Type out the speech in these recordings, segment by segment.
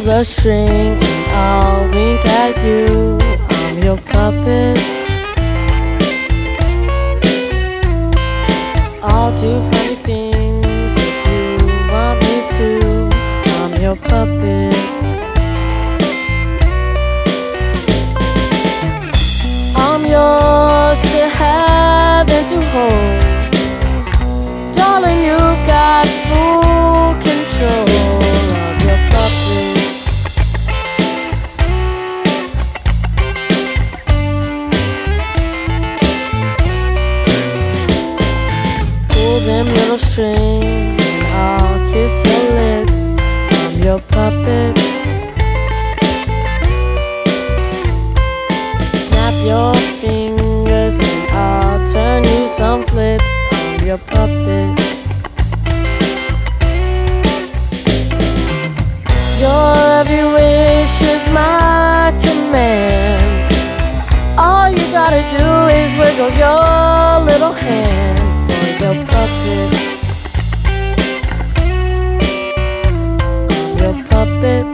little string and I'll wink at you. I'm your puppet. I'll do them little strings and I'll kiss your lips. I'm your puppet. Snap your fingers and I'll turn you some flips. I'm your puppet. Your every wish is my command. All you gotta do is wiggle your little hand your puppet. I'm your puppet.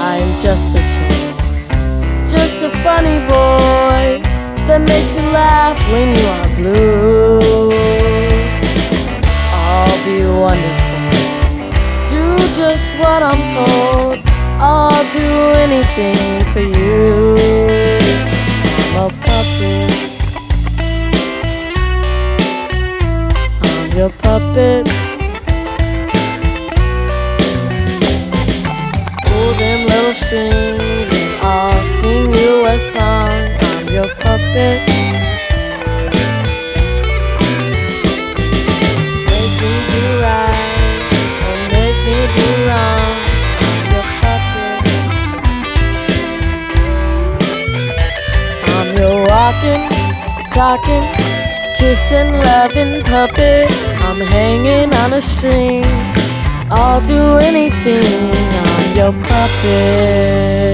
I'm just a toy, just a funny boy that makes you laugh when you are blue. I'll be wonderful. Do just what I'm told. I'll do anything for you. Your puppet. Pull them little strings and I'll sing you a song. I'm your puppet. Make me do right or make me do wrong. I'm your puppet. I'm your walking, talking, kissing, loving puppet. I'm hanging on a string. I'll do anything. I'm your puppet.